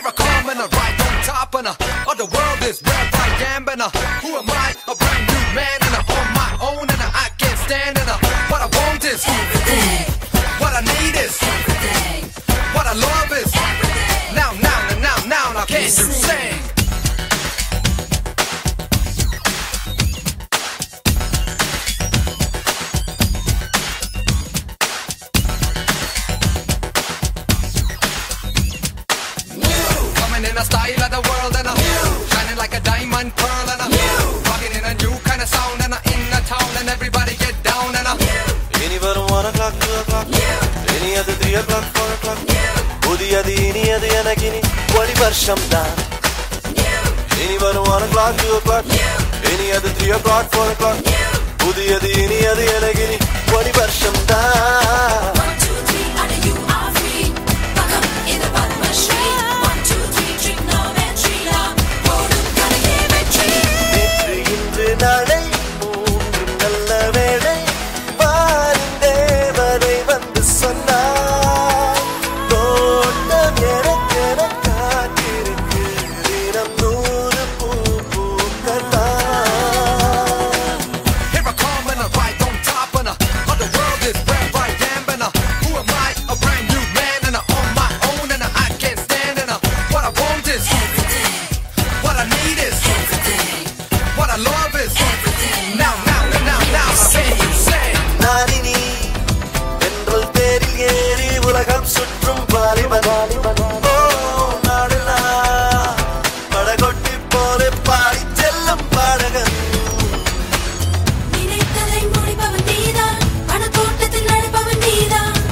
Here I come and I right on top and uh, of the world is where I am and uh, who am I? A brand new man and uh, on my own and uh, I can't stand and uh, what I want is Everything, what I need is everything, what I love is everything. now now now now now now can you sing? Style of the world and a shining like a diamond pearl and a rocking in a new kind of sound and a in the town and everybody get down and a இனி வரும் one o'clock two o'clock இனி அது three o'clock four o'clock ஓ clock புதியது இனியது எனக்கு இனி ஒளி வருஷம் தான் இனி வரும் one o'clock two o'clock இனி அது three o'clock four o'clock புதியது இனியது எனக்கு சுற்றும் வாலிபன் ஓ நாடெல்லாம் படகொட்டி போல பாடி செல்லும் பாடகன்.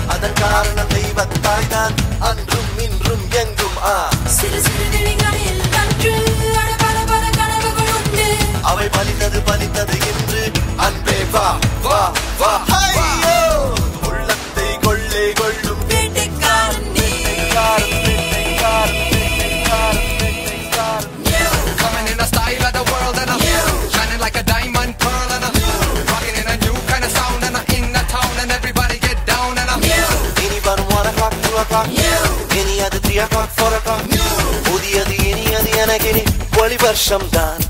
அதன் காரணம் தெய்வத்தாய் தான் அன்றும் இன்றும் எங்கும் ஆ. சிறு சிறு விழிகளில் அன்று பல பல கனவுகள் உண்டு. அவை பலித்தது பலித்தது என்று அன்பே வா வா வா. இனி அது த்ரீ ஓ கிளாக் ஃபோர் ஓ